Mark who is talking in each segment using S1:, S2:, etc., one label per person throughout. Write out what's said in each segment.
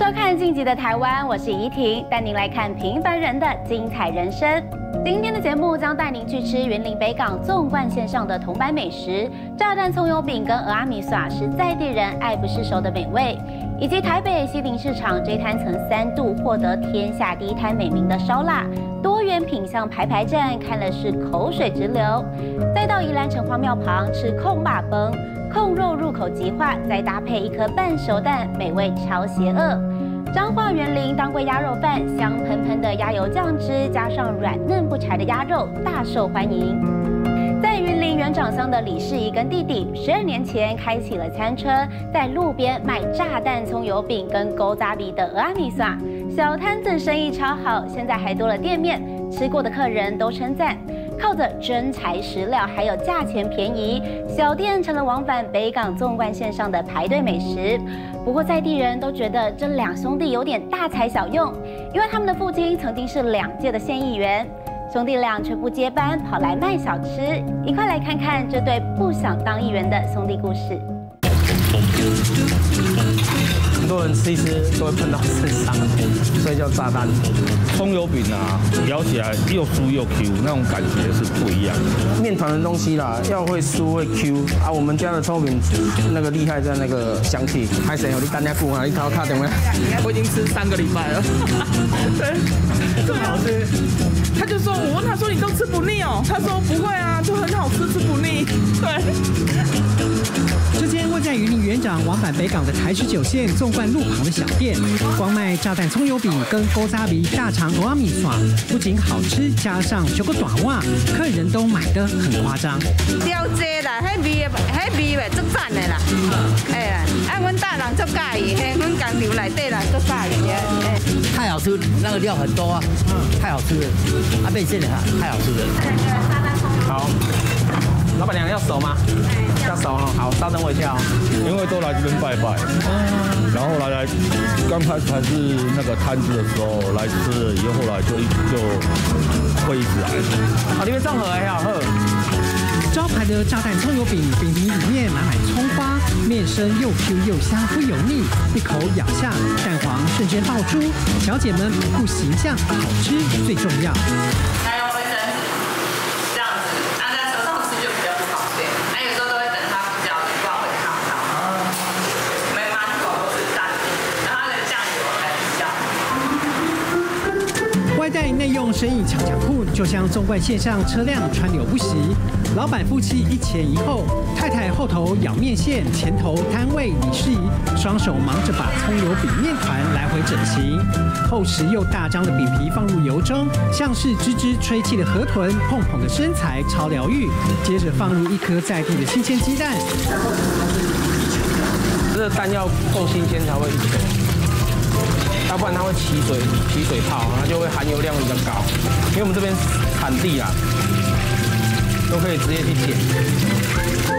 S1: 收看《晋级的台湾》，我是怡婷，带您来看平凡人的精彩人生。今天的节目将带您去吃云林北港纵贯线上的铜板美食——炸弹葱油饼跟鹅阿米耍，是在地人爱不释手的美味。以及台北西宁市场这摊曾三度获得天下第一摊美名的烧腊，多元品相排排站，看了是口水直流。再到宜兰城隍庙旁吃控霸崩，控肉入口即化，再搭配一颗半熟蛋，美味超邪恶。彰化园林当归鸭肉饭，香喷喷的鸭油酱汁加上软嫩不柴的鸭肉，大受欢迎。在云林原长乡的李世仪跟弟弟，十二年前开启了餐车，在路边卖炸弹葱油饼跟勾扎比的阿米萨，小摊子生意超好，现在还多了店面，吃过的客人都称赞，靠着真材实料，还有价钱便宜，小店成了往返北港纵贯线上的排队美食。不过在地人都觉得这两兄弟有点大材小用，因为他们的父亲曾经是两届的县议员。兄弟俩却不接班，跑来卖小吃。一块来看看这对不想当议员的兄弟故事。
S2: 多人吃一吃都会碰到身上，所以叫炸弹
S3: 葱油饼啊，咬起来又酥又 Q，那种感觉是不一样的。
S2: 面团的东西啦，要会酥会 Q 啊。我们家的葱饼那个厉害在那个香气。海神，你单家顾啊，你看卡点没？
S4: 我已经吃三个礼拜了。对，这么好吃。他就说，我问他说，你都吃不腻哦？他说不会啊，就很好吃，吃不腻。对。
S5: 这间位在云林园长往返北港的台十九线纵贯路旁的小店，光卖炸弹葱油饼跟勾扎鼻大肠欧阿米爽，不仅好吃，加上九个短袜，客人都买得很夸张。
S6: 掉济啦，迄味迄味赞的啦。哎呀，啊，阮大人足介意，嘿，阮工厂内底啦足介意
S7: 哎，太好吃，那个料很多啊，太好吃了。阿贝现在太好吃了。
S2: 好，老板娘要熟吗？要熟哈，好，稍等我一下哦。
S3: 因为都来这边拜拜，然后来来，刚开始还是那个摊子的时候来吃，以后后来就就会一直来。
S2: 好，里面综合还好喝。
S5: 招牌的炸弹葱油饼，饼皮里面满满葱花，面身又 Q 又香不油腻，一口咬下，蛋黄瞬间爆出。小姐们不顾形象，好吃最重要。内用生意强强酷，就像纵贯线上车辆川流不息。老板夫妻一前一后，太太后头舀面线，前头摊位李世仪双手忙着把葱油饼面团来回整形。厚实又大张的饼皮放入油中，像是吱吱吹气的河豚，碰碰的身材超疗愈。接着放入一颗在地的新鲜鸡蛋，
S2: 这蛋要够新鲜才会。要不然它会起水起水泡，它就会含油量比较高。因为我们这边产地啊，都可以直接去捡。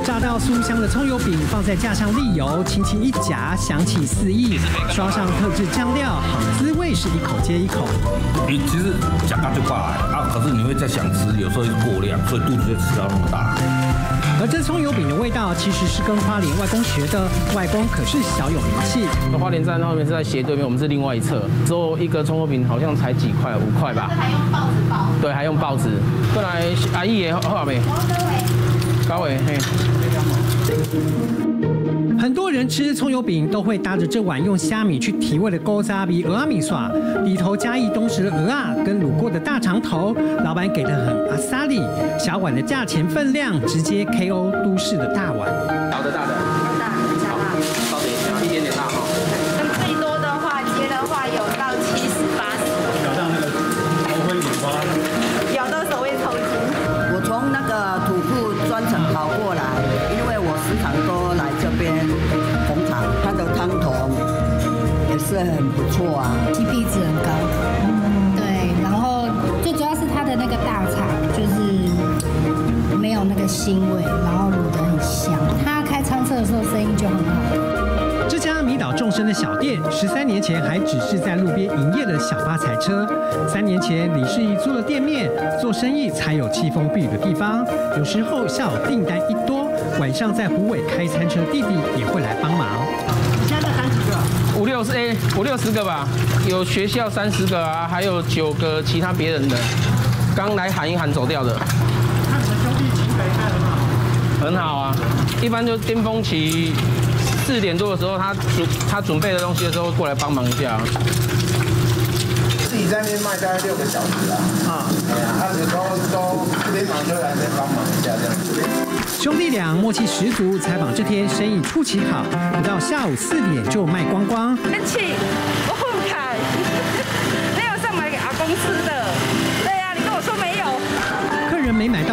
S5: 炸到酥香的葱油饼放在架上沥油，轻轻一夹，香气四溢。刷上特制酱料，好滋味是一口接一口。
S3: 你其实讲到就罢了啊，可是你会再想吃，有时候过量，所以肚子就吃到那么大。
S5: 而这葱油饼的味道其实是跟花莲外公学的，外公可是小有名气。
S2: 那花莲站后面是在斜对面，我们是另外一侧。之后一个葱油饼好像才几块，五块吧。
S6: 还用报纸包？
S2: 对，还用报纸。过来阿姨也好没？高伟嘿。
S5: 很多人吃葱油饼都会搭着这碗用虾米去提味的勾扎比鹅阿米耍，里头加一东石的鹅啊，跟卤过的大肠头，老板给的很阿萨里，小碗的价钱分量直接 KO 都市的大碗。
S8: 很不错啊
S9: ，CP 值很高。对，然后最主要是它的那个大肠，就是没有那个腥味，然后卤得很香。他开餐车的时候生意就很好。
S5: 这家迷倒众生的小店，十三年前还只是在路边营业的小发财车。三年前，李世仪租了店面，做生意才有凄风避雨的地方。有时候下午订单一多，晚上在湖尾开餐车，弟弟也会来帮忙。
S2: 五六十哎五六十个吧，有学校三十个啊，还有九个其他别人的，刚来喊一喊走掉的。
S5: 很好。
S2: 很好啊，一般就巅峰期四点多的时候，他准他准备的东西的时候过来帮忙一下。
S10: 自己在那边卖大概六个小时啊。啊。哎呀，他有时候都这边忙就来这边帮忙一下这样子。
S5: 兄弟俩默契十足，采访这天生意出奇好，不到下午四点就卖光光。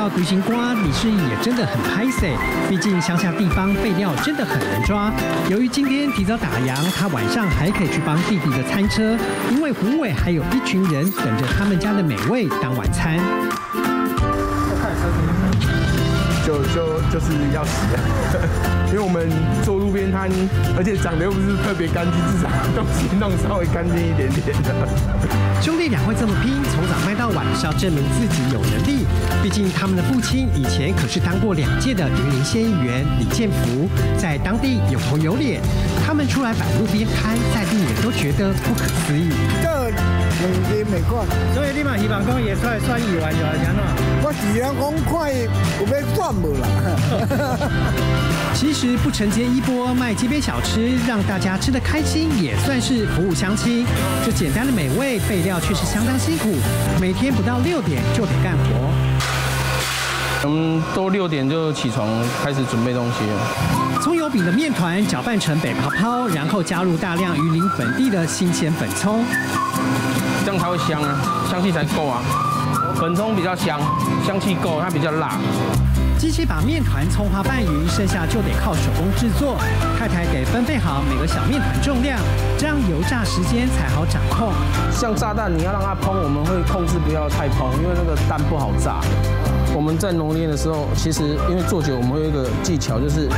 S5: 到独行瓜，李世义也真的很拍毕竟乡下地方备料真的很难抓。由于今天提早打烊，他晚上还可以去帮弟弟的餐车，因为胡伟还有一群人等着他们家的美味当晚餐。
S11: 就就就是要洗啊，因为我们做路边摊，而且长得又不是特别干净，至少东西弄稍微干净一点点的。
S5: 兄弟俩会这么拼，从早卖到晚，是要证明自己有能力。毕竟他们的父亲以前可是当过两届的云林县议员李建福，在当地有头有脸。他们出来摆路边摊，在地人都觉得不可思议。所以你嘛希望讲也出来算议员就还是安怎？
S12: 我是想讲看有要算无啦。
S5: 其实不承接一波卖街边小吃，让大家吃得开心，也算是服务乡亲。这简单的美味备料却是相当辛苦，每天不到六点就得干活。
S2: 我们都六点就起床开始准备东西了。
S5: 葱油饼的面团搅拌成北泡泡，然后加入大量鱼鳞本地的新鲜粉葱，
S2: 这样才会香啊，香气才够啊。粉葱比较香，香气够，它比较辣。
S5: 机器把面团葱花拌匀，剩下就得靠手工制作。太太得分配好每个小面团重量，这样油炸时间才好掌控。
S2: 像炸弹，你要让它蓬，我们会控制不要太蓬，因为那个蛋不好炸。我们在揉捏的时候，其实因为做久，我们有一个技巧，就是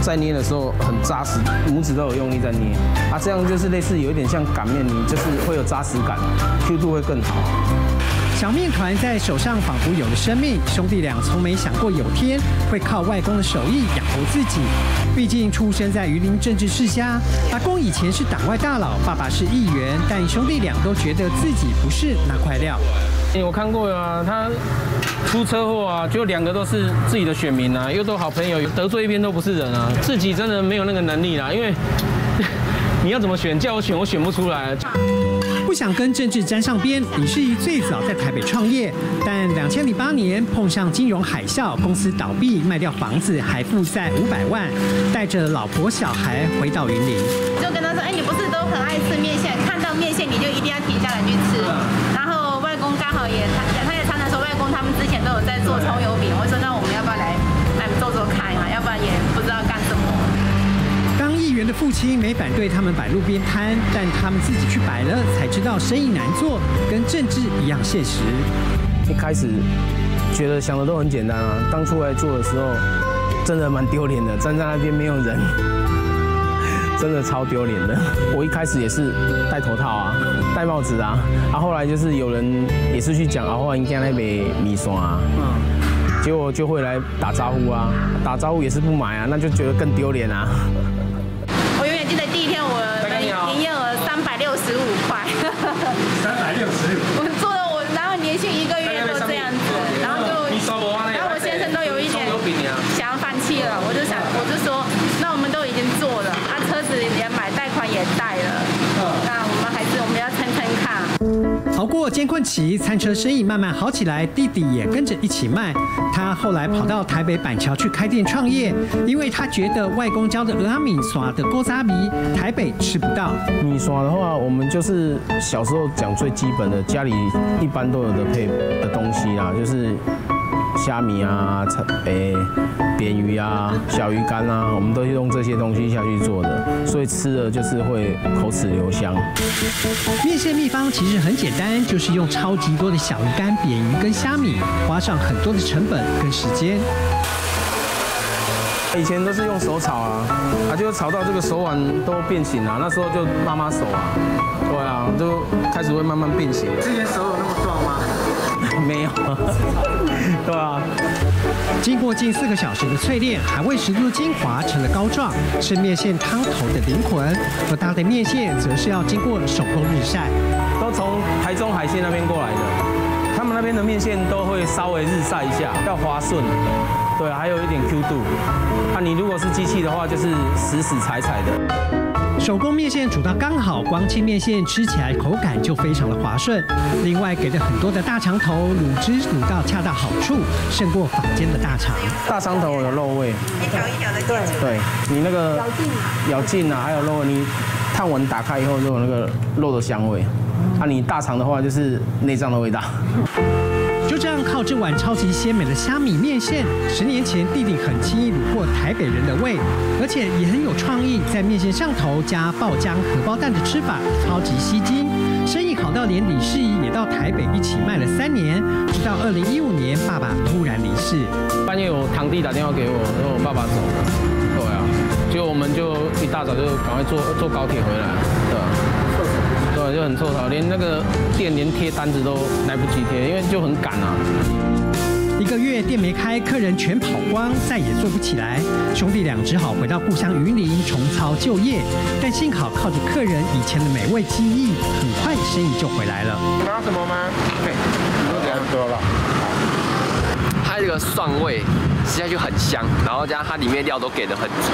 S2: 在捏的时候很扎实，拇指都有用力在捏啊，这样就是类似有一点像擀面泥，就是会有扎实感，Q 度会更好。
S5: 小面团在手上仿佛有了生命，兄弟俩从没想过有天会靠外公的手艺养活自己。毕竟出生在榆林政治世家，阿公以前是党外大佬，爸爸是议员，但兄弟俩都觉得自己不是那块料。
S2: 欸我看过啊，他出车祸啊，就两个都是自己的选民啊，又都好朋友，得罪一边都不是人啊，自己真的没有那个能力啦，因为 你要怎么选，叫我选，我选不出来。
S5: 不想跟政治沾上边，李世仪最早在台北创业，但两千零八年碰上金融海啸，公司倒闭，卖掉房子，还负债五百万，带着老婆小孩回到云林。
S13: 就跟他说，哎，你不是都很爱吃面线，看到面线你就一定要停下来去吃。然后外公刚好也，他他也常常说，外公他们之前都有在做葱油饼，我说那我们要不要来来做做看嘛？要不然也不知道干什么。
S5: 当议员的父亲没反对他们摆路边摊，但他们自己去摆了，才知道生意难做，跟政治一样现实。
S2: 一开始觉得想的都很简单啊，当初来做的时候，真的蛮丢脸的，站在那边没有人，真的超丢脸的。我一开始也是戴头套啊，戴帽子啊，啊后来就是有人也是去讲啊，后来应该那杯米霜啊，结果就会来打招呼啊，打招呼也是不买啊，那就觉得更丢脸啊。
S5: 过艰困期，餐车生意慢慢好起来，弟弟也跟着一起卖。他后来跑到台北板桥去开店创业，因为他觉得外公教的俄阿米耍的锅渣米，台北吃不到。
S2: 米耍的话，我们就是小时候讲最基本的，家里一般都有的配的东西啦，就是虾米啊、菜诶、扁鱼啊、小鱼干啊，我们都是用这些东西下去做的，所以吃了就是会口齿留香。
S5: 面线秘方其实很简单，就是用超级多的小鱼干、扁鱼跟虾米，花上很多的成本跟时间。
S2: 以前都是用手炒啊，啊，就炒到这个手腕都变形了，那时候就妈妈手啊，对啊，就开始会慢慢变形。
S11: 之前手有那么？
S2: 没有，对啊。
S5: 经过近四个小时的淬炼，海味十足的精华成了膏状，是面线汤头的灵魂。而它的面线则是要经过手工日晒，
S2: 都从台中海鲜那边过来的。他们那边的面线都会稍微日晒一下，要滑顺。对，还有一点 Q 度。啊，你如果是机器的话，就是死死踩踩的。
S5: 手工面线煮到刚好，光切面线吃起来口感就非常的滑顺。另外给了很多的大肠头，卤汁卤到恰到好处，胜过坊间的大肠。
S2: 大肠头有肉味，
S14: 一条一条的对
S2: 对，你那个咬劲咬劲啊，还有肉，你烫完打开以后就有那个肉的香味。啊，你大肠的话就是内脏的味道。
S5: 就这样靠这碗超级鲜美的虾米面线，十年前弟弟很轻易虏获台北人的胃，而且也很有创意，在面线上头加爆浆荷包蛋的吃法，超级吸睛。生意好到连李世仪也到台北一起卖了三年，直到二零一五年爸爸突然离世。
S2: 半夜我堂弟打电话给我，说我爸爸走了。对啊，就我们就一大早就赶快坐坐高铁回来，对。对，就很臭草，连那个店连贴单子都来不及贴，因为就很赶啊。
S5: 一个月店没开，客人全跑光，再也做不起来。兄弟俩只好回到故乡云林重操旧业，但幸好靠着客人以前的美味记忆，很快生意就回来了。
S10: 拿什么吗？对，都这样多了。
S15: 它这个蒜味吃下去很香，然后加上它里面料都给的很足，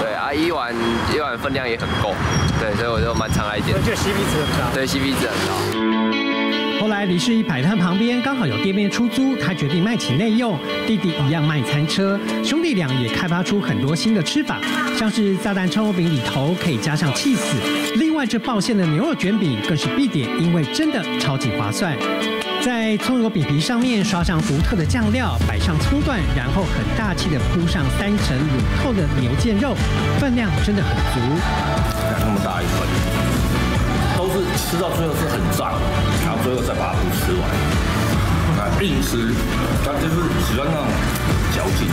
S15: 对啊，一碗一碗分量也很够。对，所以我就蛮常来点。
S10: 就 CP 值很高。
S15: 对，CP 值很
S5: 高。后来李世一摆摊旁边刚好有店面出租，他决定卖起内用。弟弟一样卖餐车，兄弟俩也开发出很多新的吃法，像是炸弹葱油饼里头可以加上气死。另外这爆馅的牛肉卷饼更是必点，因为真的超级划算。在葱油饼皮上面刷上独特的酱料，摆上葱段，然后很大气的铺上三层卤透的牛腱肉，分量真的很足。
S3: 那么大一份，都是吃到最后是很胀，然后最后再把它吃完。那硬吃，他就是喜欢那种嚼劲。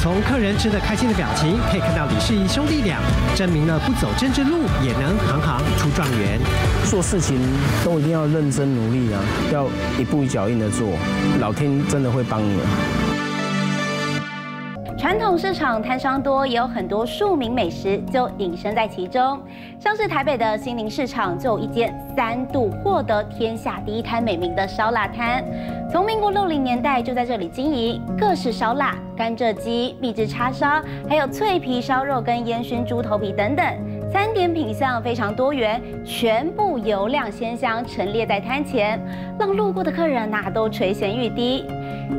S5: 从客人吃的开心的表情，可以看到李世仪兄弟俩证明了不走政治路也能行行出状元。
S2: 做事情都一定要认真努力啊，要一步一脚印的做，老天真的会帮你。
S1: 传统市场摊商多，也有很多庶民美食就隐身在其中。像是台北的新宁市场，就有一间三度获得天下第一摊美名的烧腊摊，从民国六零年代就在这里经营，各式烧腊、甘蔗鸡、秘制叉烧，还有脆皮烧肉跟烟熏猪头皮等等，餐点品相非常多元，全部油亮鲜香陈列在摊前，让路过的客人呐都垂涎欲滴。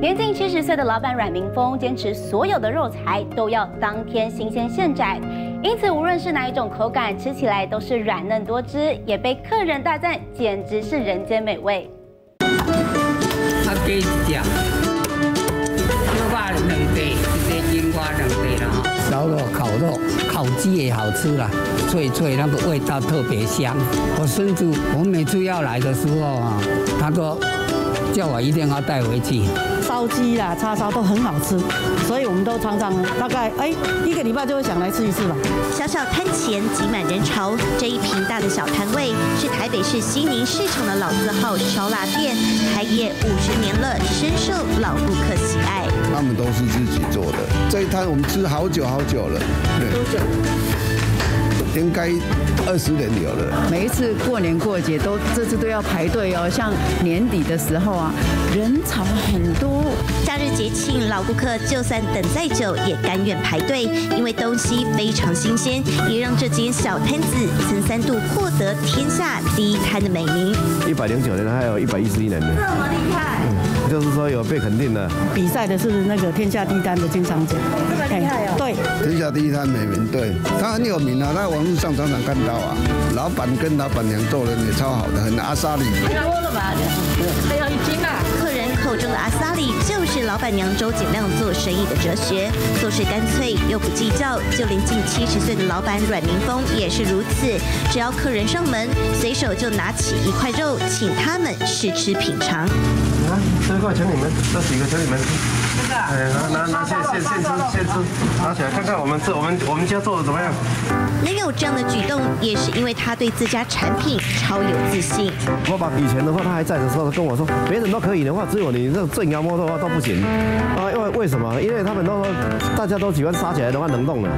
S1: 年近七十岁的老板阮明峰坚持所有的肉材都要当天新鲜现宰，因此无论是哪一种口感，吃起来都是软嫩多汁，也被客人大赞，简直是人间美味。
S16: 烤鸡也好吃啦，脆脆，那个味道特别香。我孙子，我每次要来的时候啊，他说叫我一定要带回去。
S17: 烧鸡啦、叉烧都很好吃，所以我们都常常大概哎一个礼拜就会想来吃一次吧。
S18: 小小摊前挤满人潮，这一平大的小摊位是台北市西宁市场的老字号烧腊店，开业五十年了，深受老顾客喜爱。
S12: 他们都是自己做的，这一摊我们吃好久好久了。多久？应该二十年有了。
S19: 每一次过年过节都这次都要排队哦，像年底的时候啊，人潮很多。
S18: 假日节庆，老顾客就算等再久也甘愿排队，因为东西非常新鲜，也让这间小摊子曾三度获得天下第一摊的美名。
S20: 一百零九年，还有一百一十一年的，
S18: 这么厉害。
S20: 就是说有被肯定的，
S17: 比赛的是那个天下第一单的金长奖，
S18: 这么厉害哦！
S17: 对，
S12: 天下第一单美名，对他很有名啊，在网络上常常看到啊。老板跟老板娘做人也超好的，很阿莎里。
S18: 多了吧？还有一斤啊！中的阿萨里，就是老板娘周锦亮做生意的哲学，做事干脆又不计较，就连近七十岁的老板阮明峰也是如此。只要客人上门，随手就拿起一块肉，请他们试吃品尝。
S20: 啊这块请你们，这几个请你们。哎，拿拿拿，现现现吃现吃，拿起来看看我们这我们我们家做的怎么样？
S18: 能有这样的举动，也是因为他对自家产品超有自信。
S20: 我把以前的话，他还在的时候跟我说，别人都可以的话，只有你这种正阳摸的话都不行啊。因为为什么？因为他们都说大家都喜欢杀起来的话能动的，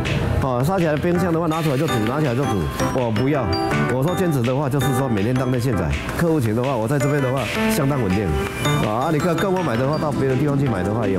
S20: 哦，杀起来冰箱的话拿出来就煮，拿起来就煮。我不要，我说坚持的话就是说每天当天现宰。客户群的话，我在这边的话相当稳定啊。你看跟我买的话，到别的地方去买的话也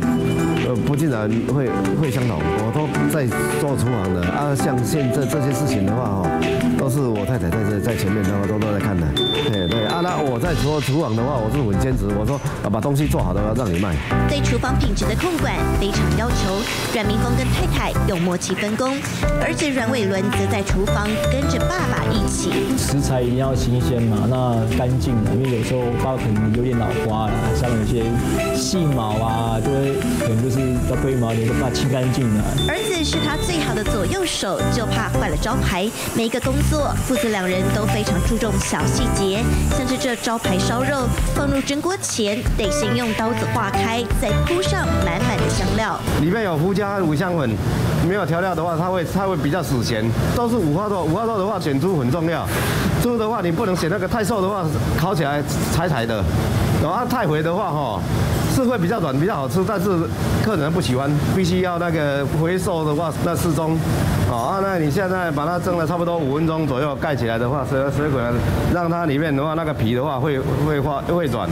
S20: 呃不尽然会会相同。我都在做厨房的啊，像现在这些事情的话哈，都是我太太在这在前面然后都都在看的。对对啊，那我在做厨房的话，我是很坚持，我说啊把东西做好的话让你卖。
S18: 对厨房品质的控管非常要求，阮明峰跟太太有默契分工，儿子阮伟伦则在厨房跟着爸爸一起。
S14: 食材一定要新鲜嘛，那干净的，因为有时候爸爸可能有点老花了，像有些细毛啊，就会可能就是要龟毛，你都把它清干净了。
S18: 儿子是他最好的左右手，就怕坏了招牌。每一个工作，父子两人都非常注重小细节，像是这招牌烧肉，放入蒸锅前得先用刀子划开，再铺上满满的香料。
S20: 里面有胡椒、五香粉，没有调料的话，它会它会比较死咸。都是五花肉，五花肉的话选猪很重要。猪的话你不能选那个太瘦的话，烤起来柴柴的。然后太肥的话哈，是会比较软，比较好吃，但是客人不喜欢，必须要那个回收的话那适中。好啊，那你现在把它蒸了差不多五分钟左右，盖起来的话，水水果，让它里面的话那个皮的话会会化会软。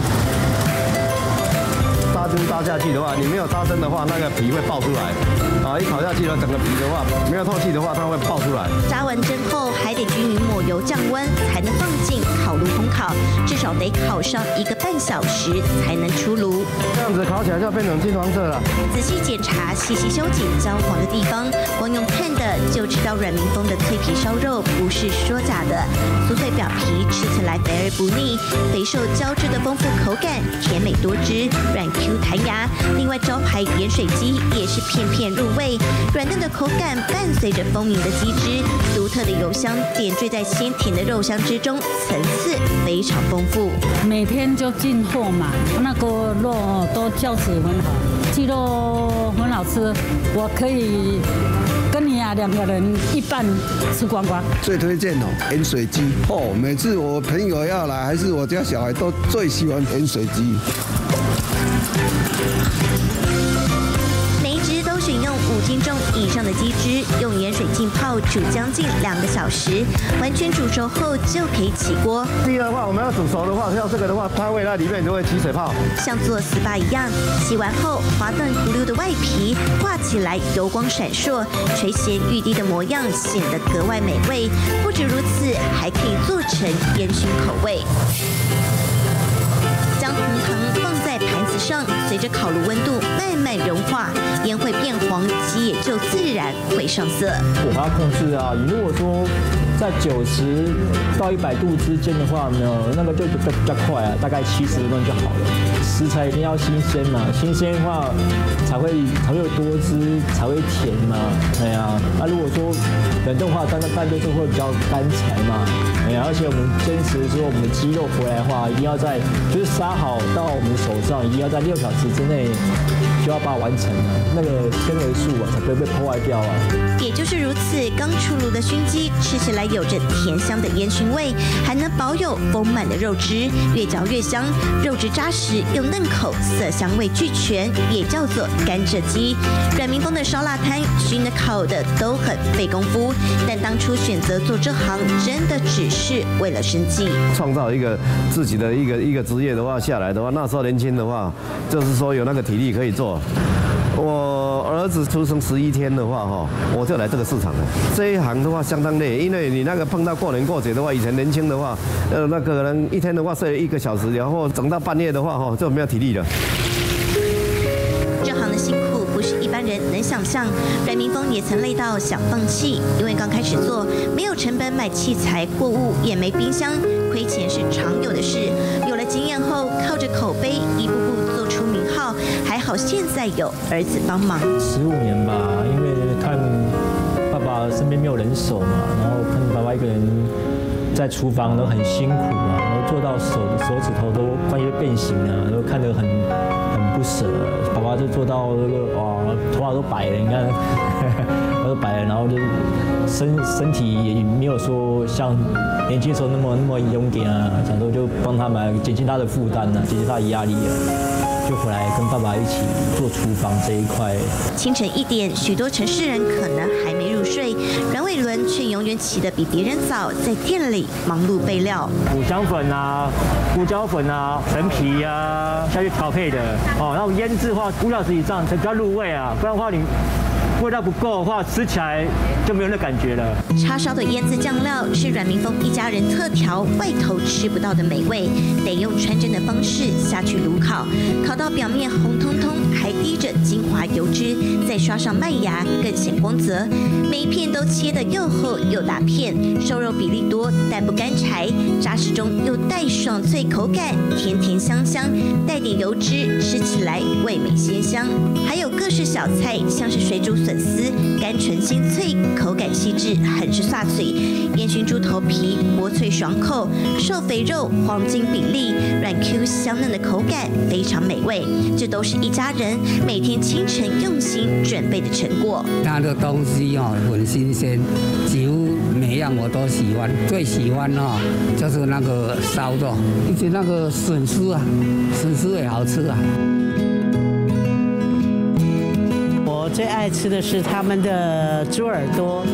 S20: 扎针扎下去的话，你没有扎针的话，那个皮会爆出来。啊，一烤下去了，整个皮的话没有透气的话，它会爆出来。
S18: 炸完针后还得均匀抹油降温，才能放进烤炉烘烤，至少得烤上一个半小时才能出炉。
S20: 这样子烤起来就变成金黄色了。
S18: 仔细检查，细细修剪焦黄的地方，光用看的就知道阮明峰的脆皮烧肉不是说假的。酥脆表皮吃起来肥而不腻，肥瘦交织的丰富口感，甜美多汁，软 Q 弹牙。另外招牌盐水鸡也是片片入味，软嫩的口感伴随着丰盈的鸡汁，独特的油香点缀在鲜甜的肉香之中，层次非常丰富。
S21: 每天就进货嘛，那个肉都胶质很好，鸡肉很好吃，我可以跟你啊两个人一半吃光光。
S12: 最推荐哦，盐水鸡哦，每次我朋友要来，还是我家小孩都最喜欢盐水鸡。
S18: 斤重以上的鸡汁，用盐水浸泡煮将近两个小时，完全煮熟后就可以起锅。
S20: 鸡的话，我们要煮熟的话，要这个的话，它会在里面就会起水泡。
S18: 像做 SPA 一样，洗完后滑嫩咕溜的外皮挂起来，油光闪烁，垂涎欲滴的模样显得格外美味。不止如此，还可以做成烟熏口味。上，随着烤炉温度慢慢融化，烟会变黄，鸡也就自然会上色。
S14: 火候控制啊，如果说在九十到一百度之间的话呢，那个就比较比较快啊，大概七十分钟就好了。食材一定要新鲜嘛，新鲜的话才会才会有多汁，才会甜嘛。哎呀，那如果说冷冻的话，当然当然就是会比较干柴嘛。哎呀，而且我们坚持说我们的鸡肉回来的话，一定要在就是杀好到我们手上，一定要在六小时之内就要把它完成了，那个纤维素啊才不会被破坏掉啊。
S18: 也就是如此，刚出炉的熏鸡吃起来有着甜香的烟熏味，还能保有丰满的肉汁，越嚼越香，肉质扎实又嫩口，色香味俱全，也叫做甘蔗鸡。阮明峰的烧腊摊熏的烤的都很费功夫，但当初选择做这行，真的只是为了生计。
S20: 创造一个自己的一个一个职业的话下来的话，那时候年轻的话，就是说有那个体力可以做。我儿子出生十一天的话，哈，我就来这个市场了。这一行的话相当累，因为你那个碰到过年过节的话，以前年轻的话，呃，那可能一天的话睡一个小时，然后整到半夜的话，哈，就没有体力了。
S18: 这行的辛苦不是一般人能想象。阮明峰也曾累到想放弃，因为刚开始做，没有成本买器材货物，也没冰箱，亏钱是常有的事。有了经验后，靠着口碑一步。好现在有儿子帮忙。
S14: 十五年吧，因为看爸爸身边没有人手嘛，然后看爸爸一个人在厨房都很辛苦嘛，然后做到手手指头都关节变形啊，都看得很很不舍，爸爸就做到那个哇，头发都白了，你看，都白了，然后就身身体也没有说像年轻时候那么那么勇敢啊，想说就帮他们减轻他的负担啊，减轻他的压力啊。就回来跟爸爸一起做厨房这一块。
S18: 清晨一点，许多城市人可能还没入睡，阮伟伦却永远起得比别人早，在店里忙碌备料。
S14: 五香粉啊，胡椒粉啊，陈皮啊，下去调配的。哦，然后腌制的话，五小时以上才比较入味啊，不然的话你。味道不够的话，吃起来就没有那感觉了。
S18: 叉烧的腌制酱料是阮明峰一家人特调，外头吃不到的美味，得用穿针的方式下去炉烤，烤到表面红彤彤，还滴着精华油脂，再刷上麦芽，更显光泽。每一片都切得又厚又大片，瘦肉比例多，但不干柴，扎实中又带爽脆口感，甜甜香香，带点油脂，吃起来味美鲜香。还有各式小菜，像是水煮笋。粉丝甘醇鲜脆，口感细致，很是刷嘴。烟熏猪头皮薄脆爽口，瘦肥肉黄金比例，软 Q 香嫩的口感非常美味。这都是一家人每天清晨用心准备的成果。
S16: 他的东西哦很新鲜，几乎每样我都喜欢。最喜欢哦就是那个烧肉，以及那个笋丝啊，笋丝也好吃啊。
S22: 最爱吃的是他们的猪耳朵，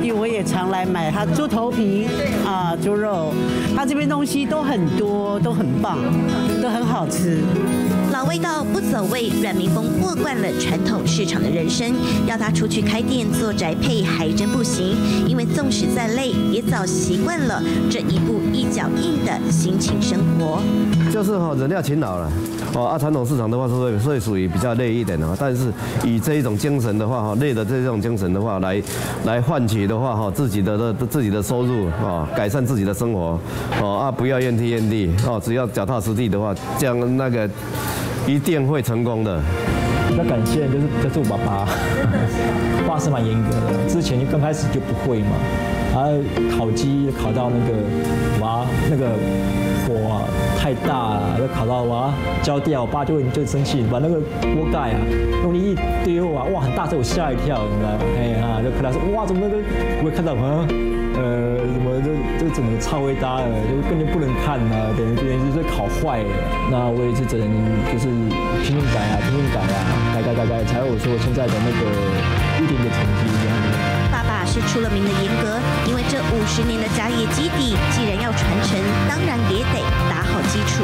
S22: 因为我也常来买它猪头皮啊，猪肉，它这边东西都很多，都很棒，都很好吃。
S18: 老味道不走味，阮明峰过惯了传统市场的人生，要他出去开店做宅配还真不行，因为纵使再累，也早习惯了这一步一脚印的心情生活。
S20: 就是哈，人要勤劳了。哦，啊，传统市场的话是会会属于比较累一点的，但是以这一种精神的话，哈，累的这种精神的话，来来换取的话，哈，自己的的自己的收入，啊，改善自己的生活，哦啊，不要怨天怨地，哦，只要脚踏实地的话，这样那个一定会成功的。
S14: 那感谢就是就是我爸爸，爸是蛮严格的，之前就刚开始就不会嘛，然后烤鸡烤到那个哇那个火。太大了，要烤到哇焦掉，我爸就会就生气，把那个锅盖啊用力一丢啊，哇很大声，我吓一跳，你知道吗？哎呀，就看到说哇怎么那个我也看到啊，呃怎么这这整个超微搭了，就根本不能看呐，等于等于就是烤坏了。那我也是只能就是拼命改啊，拼命改啊，改改改改，才有我说现在的那个一点点成绩这样子。
S18: 爸爸是出了名的严格，这五十年的家业基底，既然要传承，当然也得打好。基础。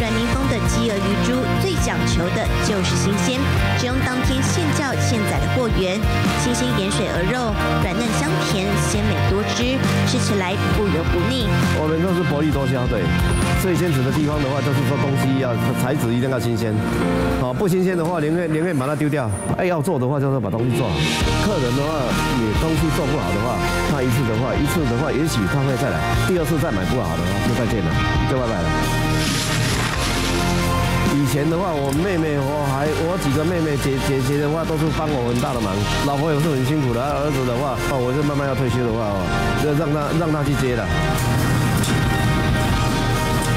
S18: 阮宁峰的鸡鹅鱼猪讲求的就是新鲜，只用当天现叫现宰的货源，新鲜盐水鹅肉，软嫩香甜，鲜美多汁，吃起来不油不腻。
S20: 我们都是薄利多销，对。最坚持的地方的话，就是说东西要材质一定要新鲜，好不新鲜的话，宁愿宁愿把它丢掉。哎，要做的话就是把东西做好。客人的话，你东西做不好的话，他一次的话，一次的话，也许他会再来，第二次再买不好的话，就再见了，就拜拜了。以前的话，我妹妹我还我几个妹妹姐姐姐的话，都是帮我很大的忙。老婆也是很辛苦的，儿子的话，哦，我就慢慢要退休的话，哦，就让他让他去接了。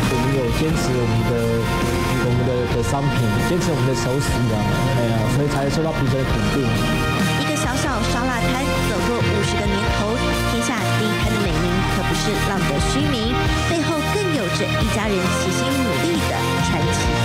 S14: 我们有坚持我们的我们的的商品，坚持我们的熟食啊，哎呀，所以才受到别人的肯定。
S18: 一个小小烧腊摊，走过五十个年头，天下第一摊的美名可不是浪得虚名，背后更有着一家人齐心努力的传奇。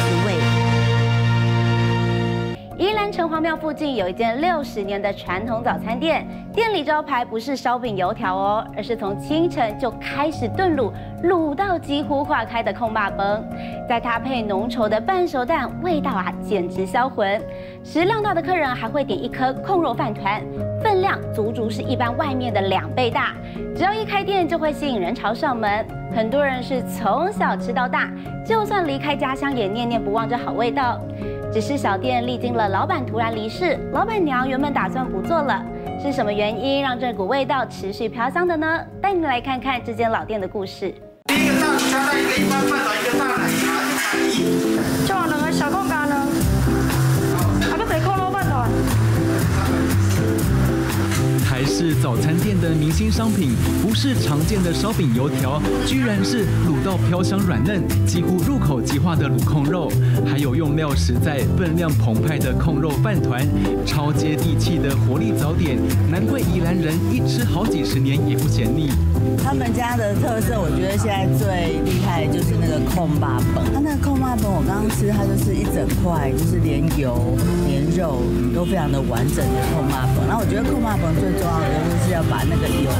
S1: 城隍庙附近有一间六十年的传统早餐店，店里招牌不是烧饼油条哦，而是从清晨就开始炖卤，卤到几乎化开的空霸崩，再搭配浓稠的半熟蛋，味道啊简直销魂。食量大的客人还会点一颗控肉饭团，分量足足是一般外面的两倍大，只要一开店就会吸引人潮上门，很多人是从小吃到大，就算离开家乡也念念不忘这好味道。只是小店历经了老板突然离世，老板娘原本打算不做了，是什么原因让这股味道持续飘香的呢？带你们来看看这间老店的故事。
S5: 是。早餐店的明
S23: 星商品，不是常见的烧饼油条，居然是卤到飘香软嫩、几乎入口即化的卤控肉，还有用料实在、分量澎湃的控肉饭团，超接地气的活力早点，难怪宜兰人一吃好几十年也不嫌腻。
S24: 他们家的特色，我觉得现在最厉害就是那个控霸本。它那个控霸本，我刚刚吃，它就是一整块，就是连油连肉都非常的完整的控霸本。那我觉得控霸本最重要的就是要把那个油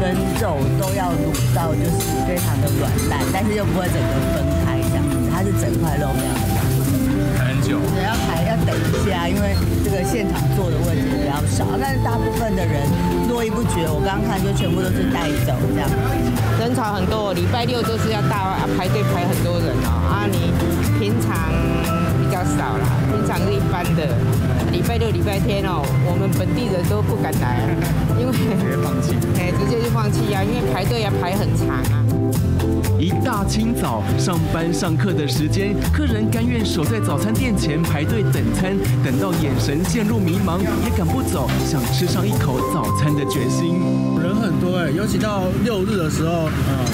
S24: 跟肉都要卤到就是非常的软烂，但是又不会整个分开这样子，它是整块肉那样的。
S2: 很久。
S24: 对，要排要等一下，因为这个现场做的位置比较少，但是大部分的人络绎不绝。我刚刚看就全部都是带走这样。
S25: 人潮很多，礼拜六就是要大排队排很多人哦。啊，你平常比较少啦，平常是一般的。礼拜六、礼拜天哦，我们本地人都不敢来，因为直
S2: 接放弃。
S25: 哎，直接就放弃呀，因为排队要排很长啊。
S23: 一大清早上班上课的时间，客人甘愿守在早餐店前排队等餐，等到眼神陷入迷茫，也赶不走想吃上一口早餐的决心。
S11: 人很多哎，尤其到六日的时候，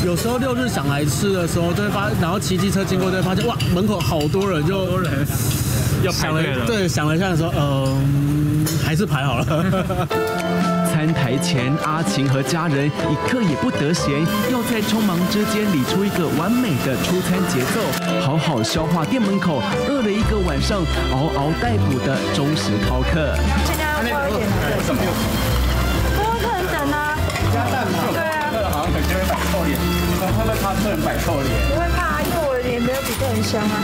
S11: 有时候六日想来吃的时候，就会发，然后骑机车经过，就会发现哇，门口好多人，就
S2: 多人要排队了。
S11: 对，想了一下说，嗯，还是排好了。
S23: 餐台前，阿晴和家人一刻也不得闲，要在匆忙之间理出一个完美的出餐节奏，好好消化店门口饿了一个晚上嗷嗷待哺的忠实饕客。
S26: 现在要多一点的
S2: 什么？
S26: 多客人等啊。
S2: 加蛋嘛。对啊。客人好像很会摆臭脸，会不会怕客人摆臭脸？
S26: 不会怕，因为我的脸没有比客人香啊。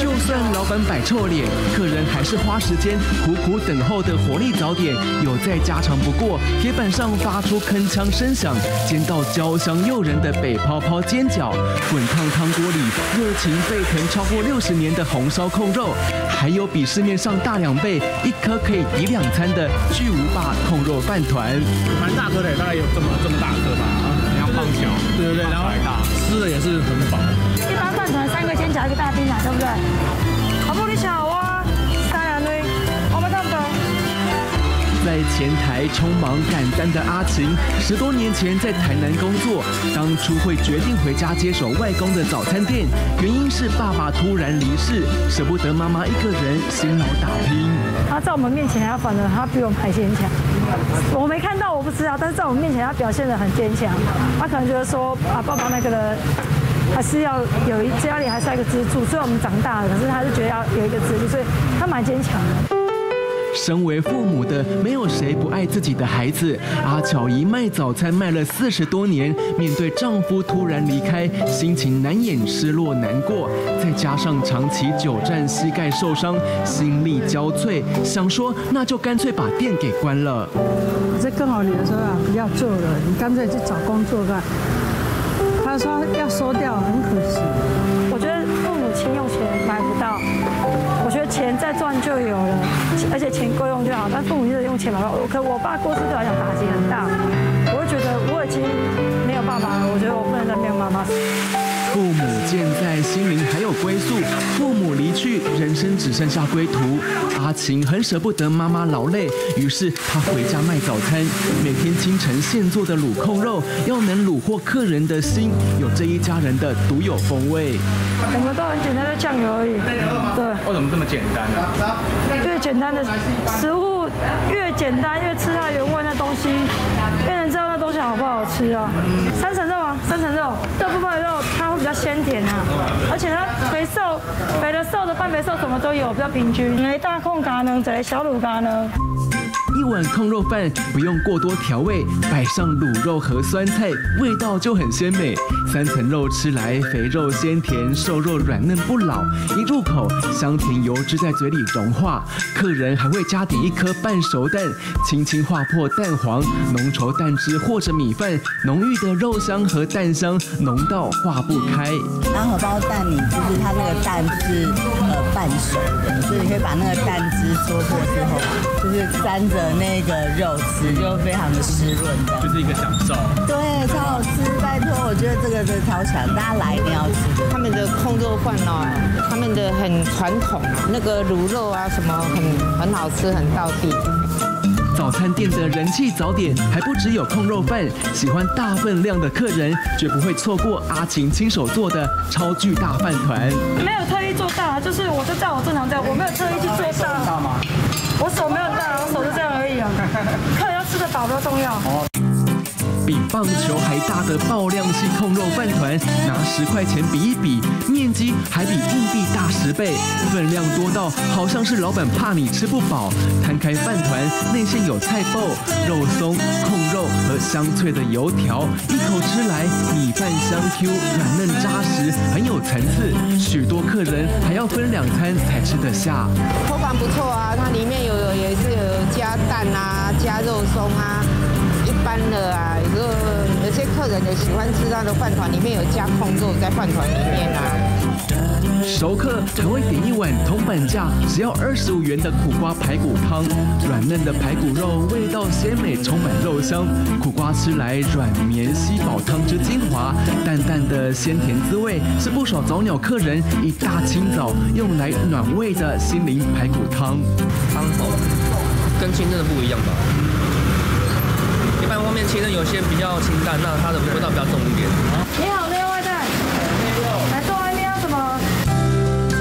S23: 就算老板摆臭脸，客人还是花时间苦苦等候的活力早点，有再家常不过。铁板上发出铿锵声响，煎到焦香诱人的北泡泡煎饺，滚烫汤锅里热情沸腾超过六十年的红烧控肉，还有比市面上大两倍，一颗可以抵两餐的巨无霸控肉饭团，
S11: 蛮大颗的，大概有这么这么大颗吧，啊，
S2: 球，
S11: 对对对，然后吃的也是很饱。
S26: 一般饭团三个煎饺一个大冰奶，对不对？好不？你巧啊，三两堆，我们差不多。
S23: 在前台匆忙赶单的阿晴，十多年前在台南工作，当初会决定回家接手外公的早餐店，原因是爸爸突然离世，舍不得妈妈一个人辛劳打拼。
S26: 他在我们面前，要反而他比我们还坚强。我没看到，我不知道，但是在我们面前，他表现得很坚强。他可能觉得说啊，爸爸那个人还是要有一家里还是要一个支柱。虽然我们长大了，可是他是觉得要有一个支柱，所以他蛮坚强的。
S23: 身为父母的，没有谁不爱自己的孩子。阿巧姨卖早餐卖了四十多年，面对丈夫突然离开，心情难掩失落难过。再加上长期久站，膝盖受伤，心力交瘁，想说那就干脆把店给关了。
S26: 我在跟我女儿说啊，不要做了，你干脆去找工作吧。她说要收掉，很可惜。我觉得父母亲用钱买不到，我觉得钱再赚就有了，而且钱够用就好。但父母就是用钱买不到。可我爸过世对我来讲打击很大，我会觉得我已经没有爸爸了，我觉得我不能再没有妈妈。
S23: 父母健在，心灵还有归宿；父母离去，人生只剩下归途。阿晴很舍不得妈妈劳累，于是她回家卖早餐，每天清晨现做的卤扣肉，要能虏获客人的心，有这一家人的独有风味。
S26: 两个都很简单的酱油而已。对。
S2: 为什么这么简单呢？
S26: 越简单的食物越简单，越吃它原味那东西，越能知道那东西好不好吃啊。三层肉啊，三层肉，这部分的肉它会比较鲜甜啊，而且它肥瘦、肥的、瘦的、半肥瘦什么都有，比较平均。来大控咖呢，再来小卤咖呢。
S23: 一碗控肉饭不用过多调味，摆上卤肉和酸菜，味道就很鲜美。三层肉吃来肥肉鲜甜，瘦肉软嫩不老。一入口，香甜油脂在嘴里融化。客人还会加点一颗半熟蛋，轻轻划破蛋黄，浓稠蛋汁或者米饭，浓郁的肉香和蛋香浓到化不开。
S24: 然后荷包蛋米就是它那个蛋是呃半熟的，所以你可以把那个蛋汁戳破之后，就是沾着那个肉吃，就非常的湿润的，
S2: 就是一个享受。
S24: 对，超好吃，拜托，我觉得这个真的超强，大家来一定要吃。
S25: 他们的空肉饭哦，他们的很传统啊，那个卤肉啊什么很很好吃，很到地。
S23: 早餐店的人气早点还不只有控肉饭，喜欢大份量的客人绝不会错过阿晴亲手做的超巨大饭团。
S26: 没有特意做大，就是我就照我正常这样，我没有特意去做大。我手没有大，我手就这样而已啊。客人要吃得饱比较重要。
S23: 比棒球还大的爆量系控肉饭团，拿十块钱比一比，面积还比硬币大十倍，分量多到好像是老板怕你吃不饱。摊开饭团，内馅有菜脯、肉松、控肉和香脆的油条，一口吃来，米饭香 Q、软嫩扎实，很有层次。许多客人还要分两餐才吃得下。
S25: 口感不错啊，它里面有也是有加蛋啊，加肉松啊。一般的啊，有个有些客人也喜欢吃他的饭团，里面有加控肉在饭团里面啊。
S23: 熟客还会点一碗铜板价只要二十五元的苦瓜排骨汤，软嫩的排骨肉味道鲜美，充满肉香。苦瓜吃来软绵吸饱汤汁精华，淡淡的鲜甜滋味是不少早鸟客人一大清早用来暖胃的心灵排骨汤。
S2: 汤头跟清真的不一样吧？一般外面清真有些比较清淡，那它的味道比较重一点。
S26: 你好，内外带。来做外面要什么？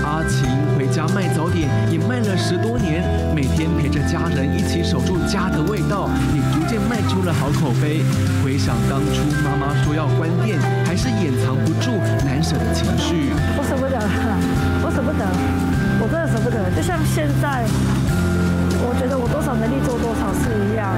S23: 阿晴回家卖早点也卖了十多年，每天陪着家人一起守住家的味道，也逐渐卖出了好口碑。回想当初妈妈说要关店，还是掩藏不住难舍的情绪。
S26: 我舍不得，我舍不得，我真的舍不得。就像现在，我觉得我多少能力做多少事一样。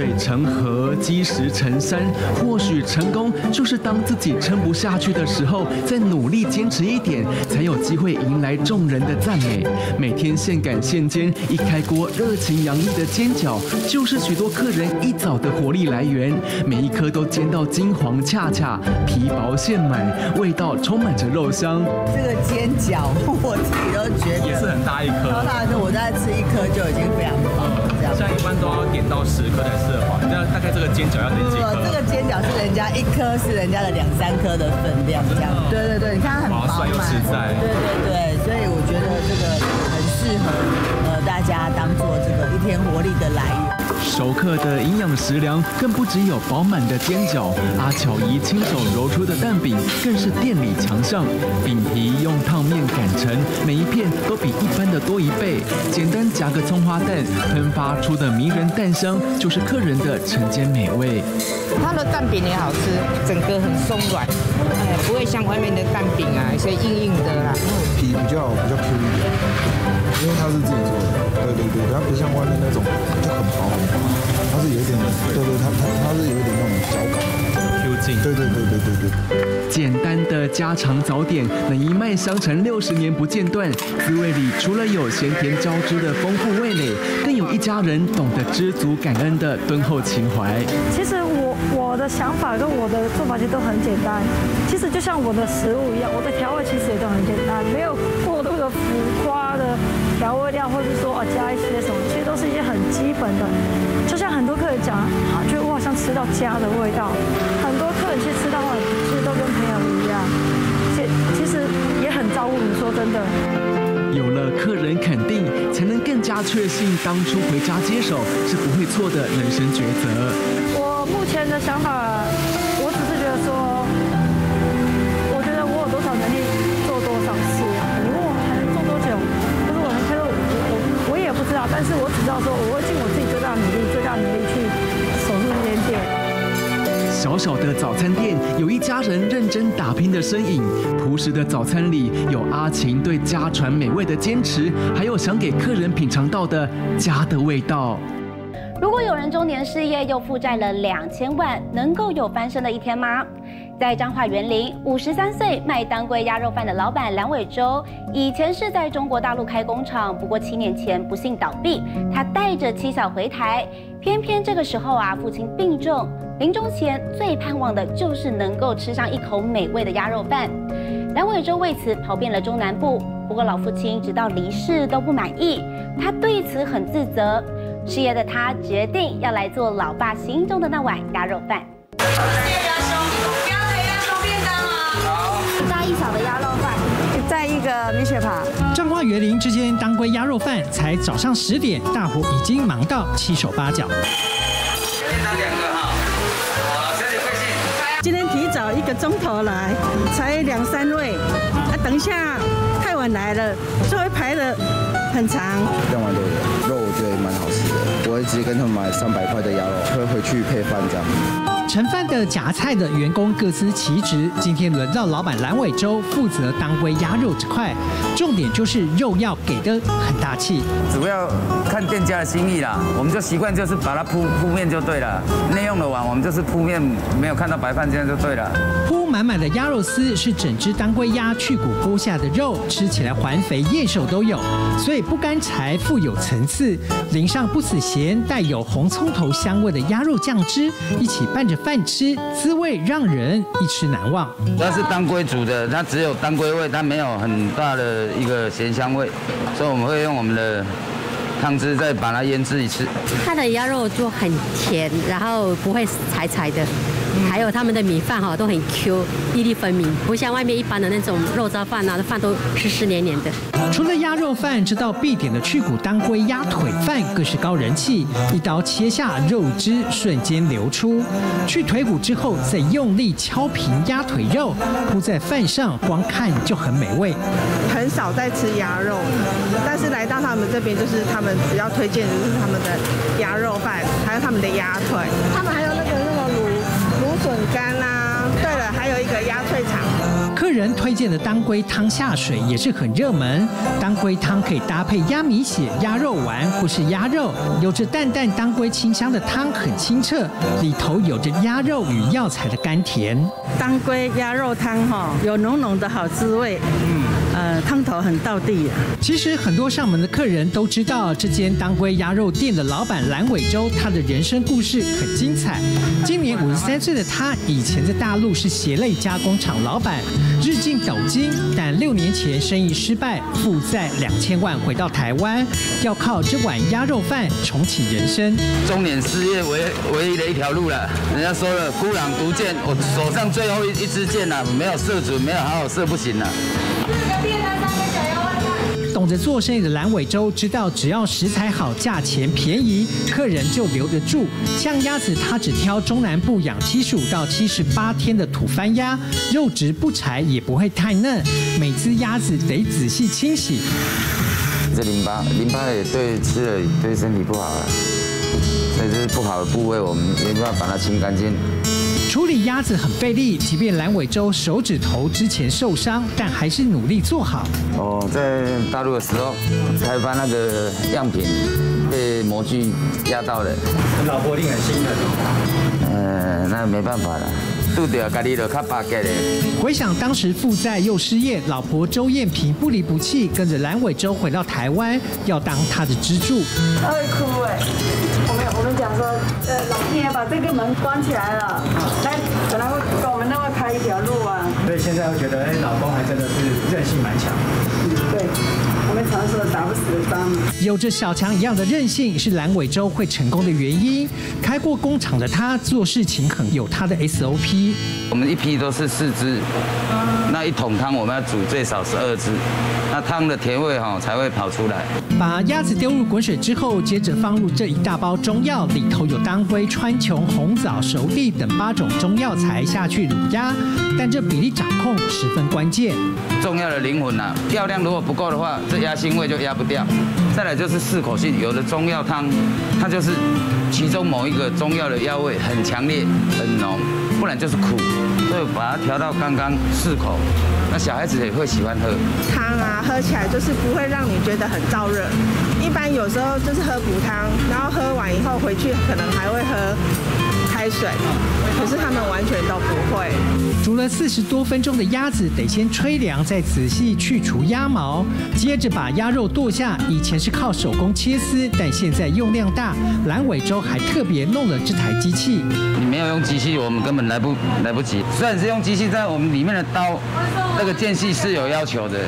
S23: 水成河，积石成山。或许成功就是当自己撑不下去的时候，再努力坚持一点，才有机会迎来众人的赞美。每天现擀现煎，一开锅热情洋溢的煎饺，就是许多客人一早的活力来源。每一颗都煎到金黄恰恰，皮薄馅满，味道充满着肉香。
S24: 这个煎饺我自己都觉得
S2: 也是很大一颗，
S24: 超大的，我再吃一颗就已经非常棒了。
S2: 像一般都要点到十颗才适合。那大概这个煎饺要点几颗？
S24: 这个煎饺是人家一颗是人家的两三颗的分量，这样。对对对，你看它很
S2: 划算又实在。
S24: 对对对，所以我觉得这个很适合呃大家当做这个一天活力的来源。
S23: 熟客的营养食粮更不只有饱满的煎饺，阿巧姨亲手揉出的蛋饼更是店里强项。饼皮用烫面擀成，每一片都比一般的多一倍。简单夹个葱花蛋，喷发出的迷人蛋香，就是客人的晨间美味。
S25: 它的蛋饼也好吃，整个很松软，哎，不会像外面的蛋饼啊，一些硬硬的啦。
S10: 皮比较比较 Q 一点，因为它是自己做的。对对对，它不像外面那种就很薄很薄，它是有一点，对对，它它它是有一点那种嚼感。
S2: Q 劲。
S10: 对对对对对对。
S23: 简单的家常早点能一脉相承六十年不间断，滋味里除了有咸甜交织的丰富味蕾，更有一家人懂得知足感恩的敦厚情怀。
S26: 其实我我的想法跟我的做法其实都很简单，其实就像我的食物一样，我的调味其实也都很简单，没有过度的浮夸的调味料，或者说啊加一些什么，其实都是一些很基本的。就像很多客人讲啊，觉得我好像吃到家的味道，很多客人去吃到话，其实都跟朋友一样，其其实也很照顾你。说真的。
S23: 有了客人肯定，才能更加确信当初回家接手是不会错的人生抉择。
S26: 我目前的想法，道。但是我只知道说，我会尽我自己最大的努力，最大的努力去守住这间店。
S23: 小小的早餐店有一家人认真打拼的身影，朴实的早餐里有阿晴对家传美味的坚持，还有想给客人品尝到的家的味道。
S1: 如果有人中年失业又负债了两千万，能够有翻身的一天吗？在彰化园林，五十三岁卖当归鸭肉饭的老板梁伟洲，以前是在中国大陆开工厂，不过七年前不幸倒闭，他带着妻小回台，偏偏这个时候啊，父亲病重，临终前最盼望的就是能够吃上一口美味的鸭肉饭。梁伟洲为此跑遍了中南部，不过老父亲直到离世都不满意，他对此很自责。失业的他决定要来做老爸心中的那碗鸭肉饭。
S26: 再一个米血扒。
S5: 彰化园林之间当归鸭肉饭，才早上十点，大伙已经忙到七手八脚。
S26: 今天提早一个钟头来，才两三位，啊，等一下太晚来了，就会排的很长。
S10: 两碗都有，肉我觉得蛮好吃的，我会直接跟他们买三百块的鸭肉，会回去配饭这样。
S5: 盛饭的、夹菜的员工各司其职，今天轮到老板蓝伟洲负责当归鸭肉这块，重点就是肉要给的很大气。
S27: 主要看店家的心意啦，我们就习惯就是把它铺铺面就对了。内用的碗我们就是铺面，没有看到白饭这样就对了。
S5: 铺满满的鸭肉丝是整只当归鸭去骨剥下的肉，吃起来环肥燕瘦都有，所以不干柴，富有层次。淋上不死咸、带有红葱头香味的鸭肉酱汁，一起拌着饭吃，滋味让人一吃难忘。
S27: 它是当归煮的，它只有当归味，它没有很大的一个咸香味，所以我们会用我们的汤汁再把它腌制一次。
S28: 它的鸭肉就很甜，然后不会柴柴的。还有他们的米饭哈都很 Q，粒粒分明，不像外面一般的那种肉燥饭啊，饭都湿湿黏黏的。
S5: 除了鸭肉饭，这道必点的去骨当归鸭腿饭更是高人气，一刀切下，肉汁瞬间流出。去腿骨之后，再用力敲平鸭腿肉，铺在饭上，光看就很美味。
S24: 很少在吃鸭肉，但是来到他们这边，就是他们只要推荐的就是他们的鸭肉饭，还有他们的鸭腿，他们还有干啦，对了，还有一个鸭脆肠。
S5: 客人推荐的当归汤下水也是很热门，当归汤可以搭配鸭米血、鸭肉丸或是鸭肉，有着淡淡当归清香的汤很清澈，里头有着鸭肉与药材的甘甜。
S26: 当归鸭肉汤哈，有浓浓的好滋味，嗯，呃，汤头很到地。
S5: 其实很多上门的客人都知道这间当归鸭肉店的老板蓝伟洲，他的人生故事很精彩。今年五十三岁的他，以前在大陆是鞋类加工厂老板。日进斗金，但六年前生意失败，负债两千万，回到台湾，要靠这碗鸭肉饭重启人生。
S27: 中年失业唯唯一的一条路了，人家说了，孤狼独剑，我手上最后一一支箭了，没有射准，没有好好射不行了。
S5: 懂得做生意的蓝伟洲知道，只要食材好、价钱便宜，客人就留得住。像鸭子，他只挑中南部养七十五到七十八天的土番鸭，肉质不柴，也不会太嫩。每只鸭子得仔细清洗。
S27: 这淋巴，淋巴也对吃了对身体不好啊，所以这是不好的部位，我们没办法把它清干净。
S5: 处理鸭子很费力，即便蓝尾洲手指头之前受伤，但还是努力做好。
S27: 哦，在大陆的时候，才把那个样品被模具压到了。
S29: 老婆一定很心疼嗯。
S27: 呃，那没办法了，拄着家己就较巴结的。
S5: 回想当时负债又失业，老婆周艳萍不离不弃，跟着蓝伟洲回到台湾，要当他的支柱。
S26: 他会哭哎，我们我们讲说，呃，老天爷把这个门关起来了，来，本来会给我们那么开一条路啊。
S29: 所以现在会觉得，哎，老公还真的是韧性蛮强。
S26: 对，我们常说打不死的仗。
S5: 有着小强一样的韧性，是蓝伟洲会成功的原因。开过工厂的他，做事情很有他的 SOP。
S27: 我们一批都是四只，那一桶汤我们要煮最少十二只，那汤的甜味哈才会跑出来。
S5: 把鸭子丢入滚水之后，接着放入这一大包中药，里头有当归、川穹、红枣、熟地等八种中药材下去卤鸭，但这比例掌控十分关键。
S27: 重要的灵魂呐，药量如果不够的话，这鸭腥味就压不掉。再来就是适口性，有的中药汤它就是其中某一个中药的药味很强烈、很浓，不然就是苦，所以把它调到刚刚适口。那小孩子也会喜欢喝
S24: 汤啊，喝起来就是不会让你觉得很燥热。一般有时候就是喝补汤，然后喝完以后回去可能还会喝开水，可是他们完全都不会。
S5: 煮了四十多分钟的鸭子，得先吹凉，再仔细去除鸭毛，接着把鸭肉剁下。以前是靠手工切丝，但现在用量大，蓝尾洲还特别弄了这台机器。
S27: 你没有用机器，我们根本来不来不及。虽然是用机器，但我们里面的刀那个间隙是有要求的。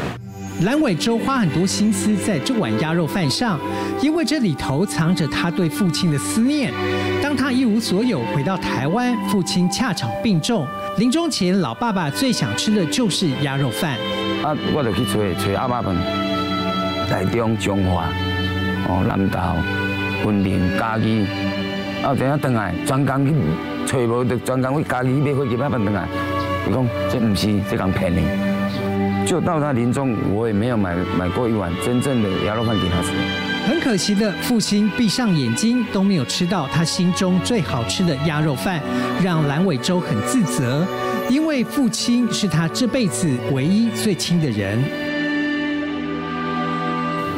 S5: 蓝伟洲花很多心思在这碗鸭肉饭上，因为这里头藏着他对父亲的思念。当他一无所有回到台湾，父亲恰巧病重，临终前老爸爸最想吃的就是鸭肉饭。
S27: 啊，我就去找找阿妈饭，台中、中华、哦南投、云林、嘉义，啊，等下回来，专工去找无，就专工去嘉义买飞机票饭回来。伊讲这不是，这讲骗你。就到他临终，我也没有买买过一碗真正的鸭肉饭给他吃。
S5: 很可惜的，父亲闭上眼睛都没有吃到他心中最好吃的鸭肉饭，让蓝伟洲很自责，因为父亲是他这辈子唯一最亲的人。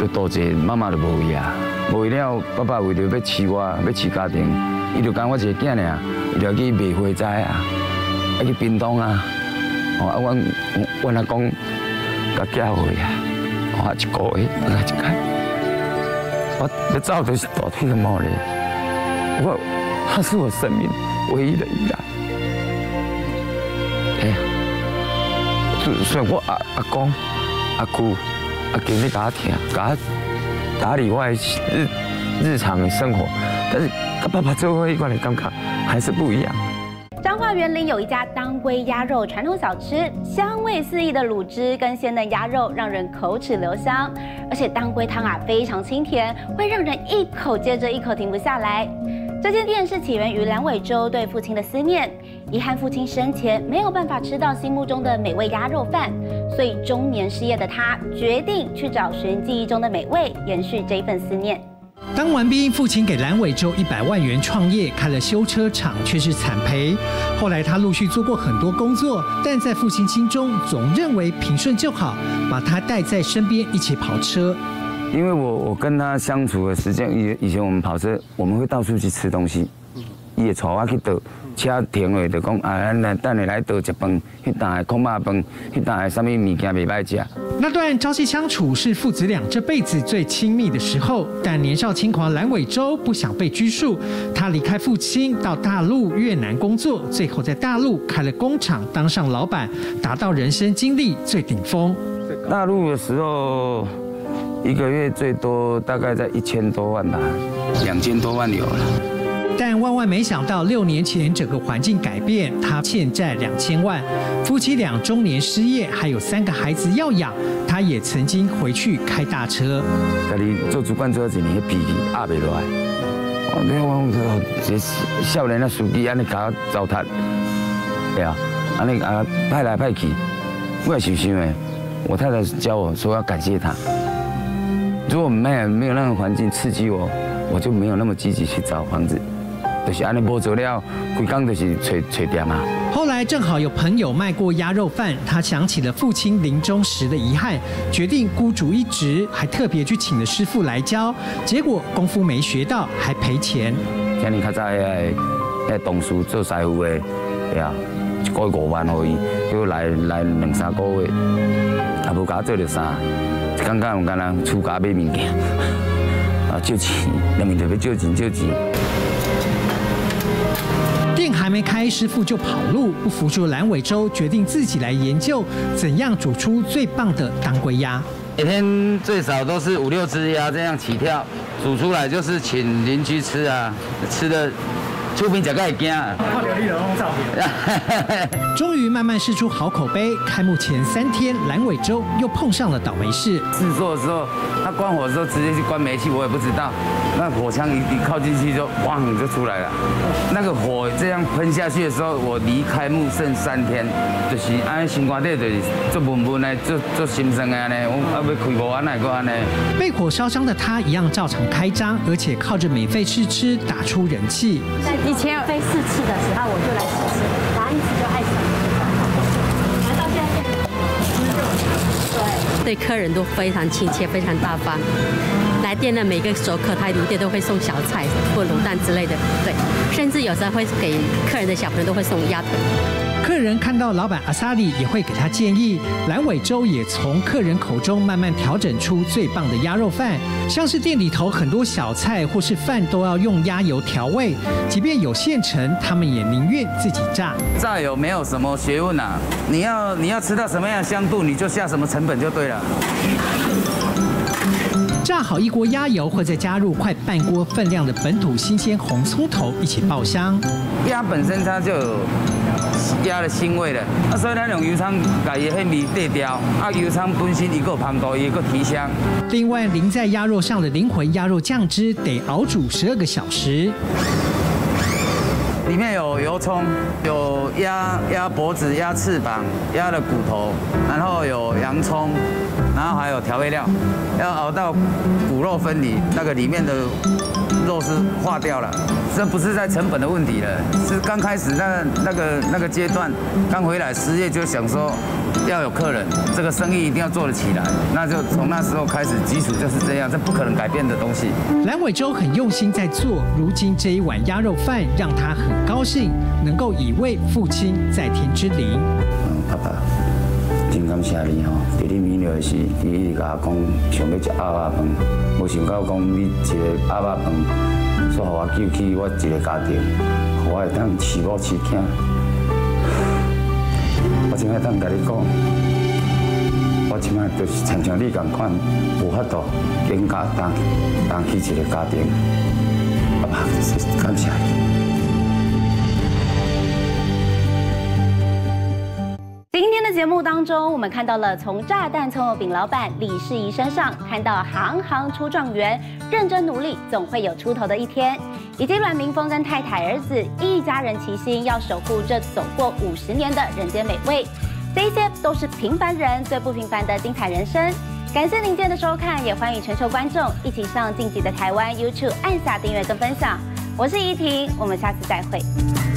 S27: 就多谢妈妈就无位啊，无为了爸爸为了要饲我，要饲家庭，伊就讲我一个囝尔，伊就去卖花摘啊，要去冰冻啊，哦啊，阮阮阿公甲寄回啊，哦一个月，啊一开，我要走就是大腿的毛咧，我他是我生命唯一的依赖。哎呀，虽然我阿阿公、阿姑。啊，给你打听，打打理外日日常的生活，但是跟爸爸最后一关的感觉还是不一样。
S1: 大园林有一家当归鸭肉传统小吃，香味四溢的卤汁跟鲜嫩鸭肉让人口齿留香，而且当归汤啊非常清甜，会让人一口接着一口停不下来。这间店是起源于梁伟洲对父亲的思念，遗憾父亲生前没有办法吃到心目中的美味鸭肉饭，所以中年失业的他决定去找寻记忆中的美味，延续这一份思念。
S5: 当完兵，父亲给蓝伟洲一百万元创业，开了修车厂，却是惨赔。后来他陆续做过很多工作，但在父亲心中总认为平顺就好，把他带在身边一起跑车。
S27: 因为我我跟他相处的时间，以以前我们跑车，我们会到处去吃东西，夜闯啊去倒，车停了就讲啊，咱来等你来倒一饭，去打的空巴饭，去打的什么物件未歹食。
S5: 那段朝夕相处是父子俩这辈子最亲密的时候，但年少轻狂蓝伟洲不想被拘束，他离开父亲到大陆越南工作，最后在大陆开了工厂，当上老板，达到人生经历最顶峰。
S27: 大陆的时候。一个月最多大概在一千多万吧，两千多万有了。
S5: 但万万没想到，六年前整个环境改变，他欠债两千万，夫妻俩中年失业，还有三个孩子要养。他也曾经回去开大车。
S27: 家己做主管做几年，脾气压不落来。哦，你我这少年的司机安尼搞糟蹋，对啊，安尼啊派来派去，我也是想的。我太太教我说要感谢他。如果没有没有那个环境刺激我，我就没有那么积极去找房子，就是安尼无做了，规工就是找找店啊。
S5: 后来正好有朋友卖过鸭肉饭，他想起了父亲临终时的遗憾，决定孤注一掷，还特别去请了师傅来教，结果功夫没学到，还赔钱。
S27: 今年较早迄个同事做师傅的，对啊，一个月五万而已，就来来两三个月，也无甲我做着啥。刚刚我刚刚出家买物件，啊，借钱，人民就要借钱借钱。
S5: 没开，师傅就跑路，不服输蓝尾洲决定自己来研究怎样煮出最棒的当归鸭。
S27: 每天最少都是五六只鸭这样起跳，煮出来就是请邻居吃啊，吃的。出名就该惊，
S29: 看到你就拢照片。
S5: 终于慢慢试出好口碑。开幕前三天，蓝尾洲又碰上了倒霉事。
S27: 制作的时候，他关火的时候直接去关煤气，我也不知道。那火枪一一靠进去就咣就出来了。那个火这样喷下去的时候，我离开幕剩三天，就是安心肝底就是做闷闷的，做做心酸的呢。我要开无安来个安呢。
S5: 被火烧伤的他一样照常开张，而且靠着免费试吃打出人气。
S21: 以前飞四次的时候，我就来试吃，拿一次就爱上。来到现
S28: 在，对，对客人都非常亲切，非常大方。来店的每个熟客，他一定都会送小菜或卤蛋之类的，对，甚至有时候会给客人的小朋友都会送鸭腿。
S5: 客人看到老板阿萨里，也会给他建议。蓝尾粥也从客人口中慢慢调整出最棒的鸭肉饭，像是店里头很多小菜或是饭都要用鸭油调味，即便有现成，他们也宁愿自己炸。
S27: 炸油没有什么学问啊，你要你要吃到什么样的香度，你就下什么成本就对了。
S5: 炸好一锅鸭油，或再加入快半锅分量的本土新鲜红葱头一起爆香。
S27: 鸭本身它就有鸭的腥味了，啊，所以咱用油葱把伊迄味带掉，啊，油葱本身一个香度，一个提香。
S5: 另外淋在鸭肉上的灵魂鸭肉酱汁，得熬煮十二个小时。
S27: 里面有油葱，有鸭鸭脖子、鸭翅膀、鸭的骨头，然后有洋葱，然后还有调味料，要熬到骨肉分离，那个里面的肉是化掉了。这不是在成本的问题了，是刚开始那那个那个阶段，刚回来失业就想说要有客人，这个生意一定要做得起来，那就从那时候开始，基础就是这样，这不可能改变的东西。
S5: 蓝伟洲很用心在做，如今这一碗鸭肉饭让他很高兴，能够以为父亲在天之灵。
S27: 真感谢你吼，在你弥留时，你一直甲我讲想要食鸭肉饭，无想到讲你一个鸭肉饭。所以，我救起我一个家庭，我会当饲某饲囝。我真爱当甲你讲，我即摆就是亲像你共款，有法度更加当当起一个家庭。爸爸，感谢你。
S1: 节目当中，我们看到了从炸弹葱油饼老板李世仪身上看到行行出状元，认真努力总会有出头的一天。以及阮明峰跟太太儿子一家人齐心要守护这走过五十年的人间美味，这一些都是平凡人最不平凡的精彩人生。感谢您今天的收看，也欢迎全球观众一起上晋级的台湾 YouTube 按下订阅跟分享。我是怡婷，我们下次再会。